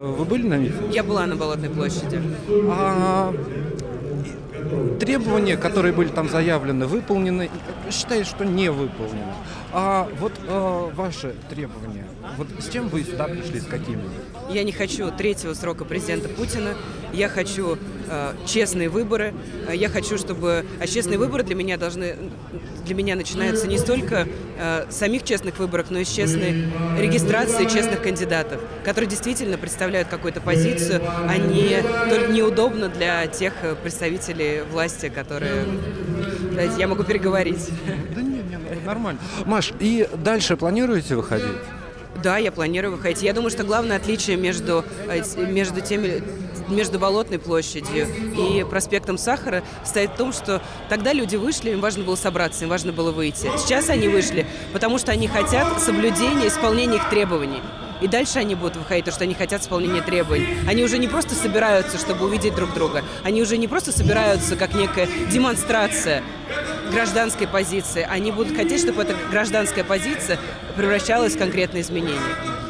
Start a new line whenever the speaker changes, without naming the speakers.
Вы были на митинге?
Я была на Болотной площади.
А требования, которые были там заявлены, выполнены? Считаю, что не выполнены. А вот э, ваши требования, вот с чем вы сюда пришли, с какими?
Я не хочу третьего срока президента Путина. Я хочу э, честные выборы. Э, Я хочу, чтобы... А честные выборы для меня должны... Для меня начинаются не столько э, самих честных выборов, но и с честной регистрации честных кандидатов, которые действительно представляют какую-то позицию, а не только неудобно для тех э, представителей власти, которые... Давайте, я могу переговорить.
Да нет, нет, ну, нормально. Маш, и дальше планируете выходить?
Да, я планирую выходить. Я думаю, что главное отличие между, э, между теми между Болотной площадью и проспектом Сахара стоит в том, что тогда люди вышли, им важно было собраться, им важно было выйти. Сейчас они вышли, потому что они хотят соблюдения, исполнения их требований. И дальше они будут выходить, потому что они хотят исполнения требований. Они уже не просто собираются, чтобы увидеть друг друга. Они уже не просто собираются как некая демонстрация гражданской позиции. Они будут хотеть, чтобы эта гражданская позиция превращалась в конкретные изменения.